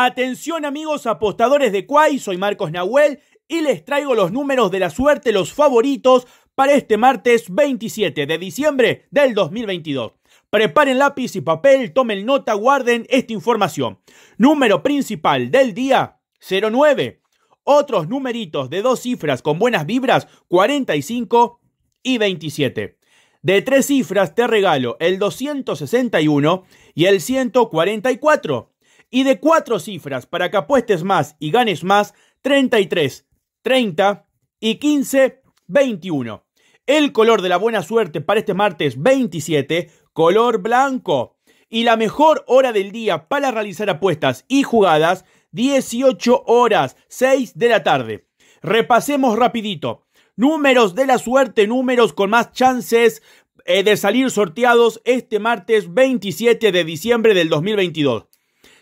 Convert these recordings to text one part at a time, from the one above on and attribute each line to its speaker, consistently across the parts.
Speaker 1: Atención amigos apostadores de Quay, soy Marcos Nahuel y les traigo los números de la suerte, los favoritos para este martes 27 de diciembre del 2022. Preparen lápiz y papel, tomen nota, guarden esta información. Número principal del día 09. Otros numeritos de dos cifras con buenas vibras 45 y 27. De tres cifras te regalo el 261 y el 144. Y de cuatro cifras para que apuestes más y ganes más 33, 30 y 15, 21. El color de la buena suerte para este martes 27, color blanco. Y la mejor hora del día para realizar apuestas y jugadas, 18 horas, 6 de la tarde. Repasemos rapidito. Números de la suerte, números con más chances eh, de salir sorteados este martes 27 de diciembre del 2022.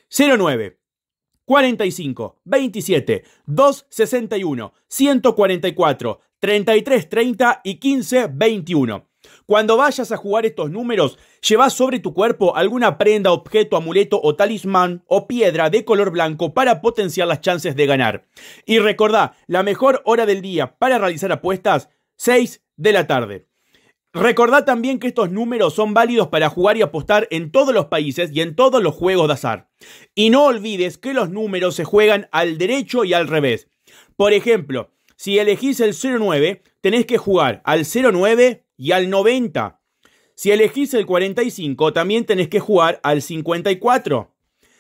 Speaker 1: 09, 45, 27, 261, 144, 33, 30 y 15, 21. Cuando vayas a jugar estos números, llevas sobre tu cuerpo alguna prenda, objeto, amuleto o talismán o piedra de color blanco para potenciar las chances de ganar. Y recordá, la mejor hora del día para realizar apuestas, 6 de la tarde. Recordad también que estos números son válidos para jugar y apostar en todos los países y en todos los juegos de azar. Y no olvides que los números se juegan al derecho y al revés. Por ejemplo, si elegís el 09, tenés que jugar al 09 y al 90. Si elegís el 45, también tenés que jugar al 54.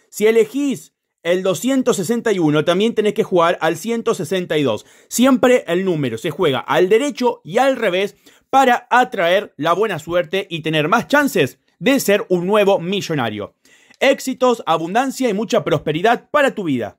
Speaker 1: Si elegís el 261, también tenés que jugar al 162. Siempre el número se juega al derecho y al revés para atraer la buena suerte y tener más chances de ser un nuevo millonario. Éxitos, abundancia y mucha prosperidad para tu vida.